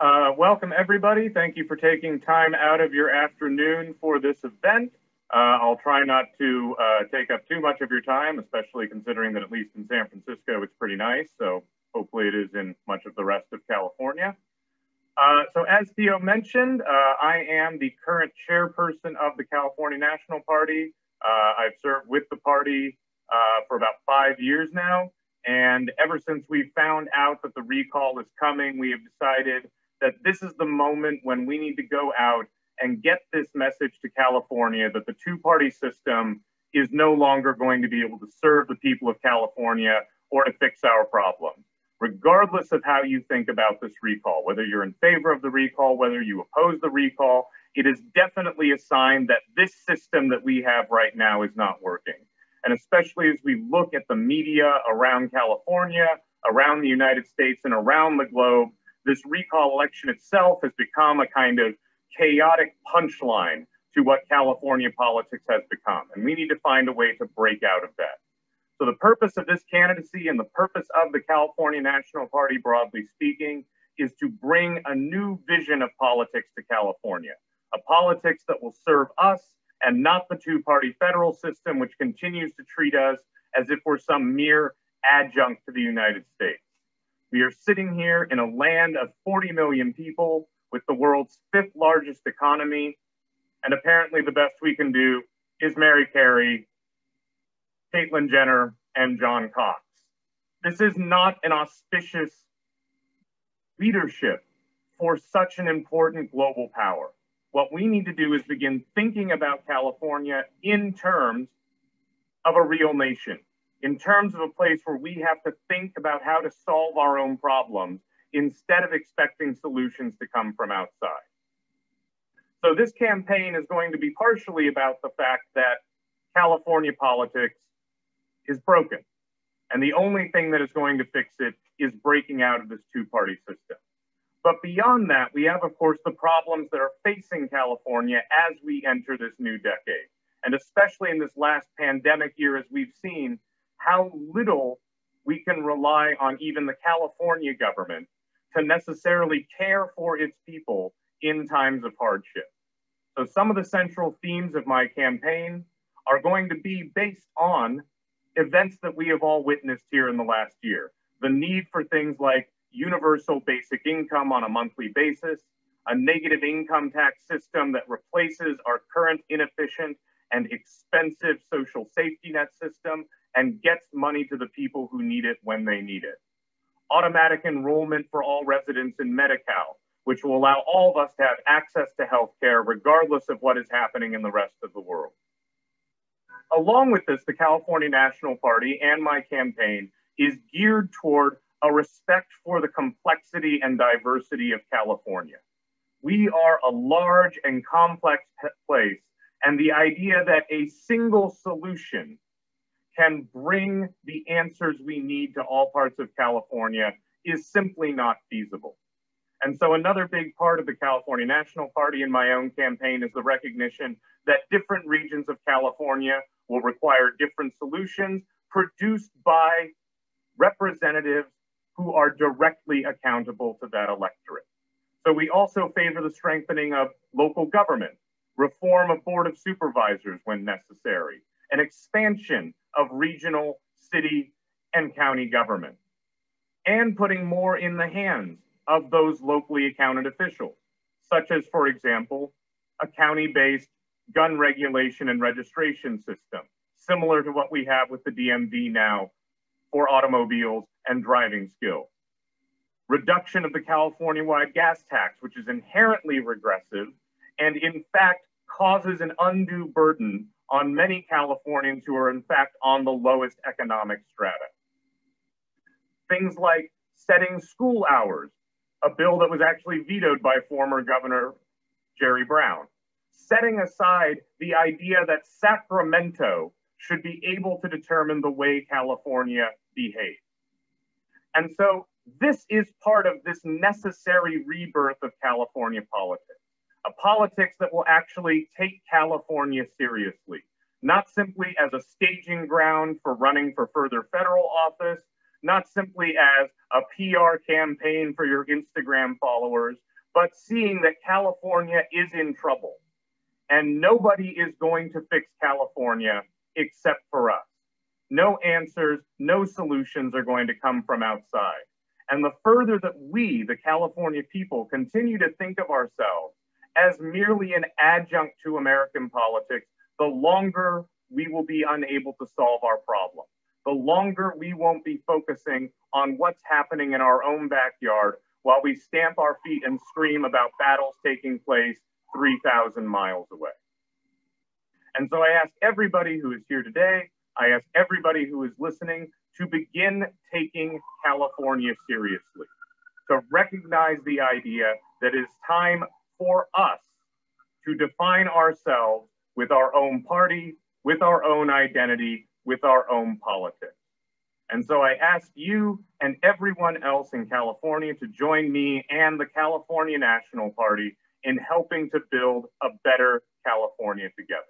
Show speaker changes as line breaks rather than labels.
Uh, welcome, everybody. Thank you for taking time out of your afternoon for this event. Uh, I'll try not to uh, take up too much of your time, especially considering that at least in San Francisco, it's pretty nice. So hopefully it is in much of the rest of California. Uh, so as Theo mentioned, uh, I am the current chairperson of the California National Party. Uh, I've served with the party for about five years now. And ever since we found out that the recall is coming, we have decided that this is the moment when we need to go out and get this message to California that the two party system is no longer going to be able to serve the people of California or to fix our problems. Regardless of how you think about this recall, whether you're in favor of the recall, whether you oppose the recall, it is definitely a sign that this system that we have right now is not working. And especially as we look at the media around California, around the United States, and around the globe, this recall election itself has become a kind of chaotic punchline to what California politics has become. And we need to find a way to break out of that. So, the purpose of this candidacy and the purpose of the California National Party, broadly speaking, is to bring a new vision of politics to California, a politics that will serve us and not the two party federal system, which continues to treat us as if we're some mere adjunct to the United States. We are sitting here in a land of 40 million people with the world's fifth largest economy. And apparently, the best we can do is Mary Carey, Caitlyn Jenner, and John Cox. This is not an auspicious leadership for such an important global power. What we need to do is begin thinking about California in terms of a real nation, in terms of a place where we have to think about how to solve our own problems instead of expecting solutions to come from outside. So, this campaign is going to be partially about the fact that California politics is broken. And the only thing that is going to fix it is breaking out of this two party system. But beyond that, we have, of course, the problems that are facing California as we enter this new decade. And especially in this last pandemic year, as we've seen, how little we can rely on even the California government to necessarily care for its people in times of hardship. So, some of the central themes of my campaign are going to be based on events that we have all witnessed here in the last year. The need for things like universal basic income on a monthly basis, a negative income tax system that replaces our current inefficient and expensive social safety net system and gets money to the people who need it when they need it automatic enrollment for all residents in Medi-Cal, which will allow all of us to have access to health care regardless of what is happening in the rest of the world. Along with this, the California National Party and my campaign is geared toward a respect for the complexity and diversity of California. We are a large and complex place, and the idea that a single solution can bring the answers we need to all parts of California is simply not feasible. And so, another big part of the California National Party in my own campaign is the recognition that different regions of California will require different solutions produced by representatives who are directly accountable to that electorate. So, we also favor the strengthening of local government, reform of Board of Supervisors when necessary, an expansion of regional, city, and county government, and putting more in the hands of those locally accounted officials, such as, for example, a county based gun regulation and registration system, similar to what we have with the DMV now for automobiles and driving skills. Reduction of the California wide gas tax, which is inherently regressive and in fact causes an undue burden on many Californians who are, in fact, on the lowest economic strata. Things like setting school hours, a bill that was actually vetoed by former Governor Jerry Brown. Setting aside the idea that Sacramento should be able to determine the way California behaves. And so this is part of this necessary rebirth of California politics politics that will actually take California seriously, not simply as a staging ground for running for further federal office, not simply as a PR campaign for your Instagram followers, but seeing that California is in trouble and nobody is going to fix California except for us. No answers, no solutions are going to come from outside. And the further that we, the California people, continue to think of ourselves as merely an adjunct to American politics, the longer we will be unable to solve our problem. The longer we won't be focusing on what's happening in our own backyard while we stamp our feet and scream about battles taking place 3,000 miles away. And so I ask everybody who is here today, I ask everybody who is listening to begin taking California seriously, to recognize the idea that it's time for us to define ourselves with our own party, with our own identity, with our own politics. And so I ask you and everyone else in California to join me and the California National Party in helping to build a better California together.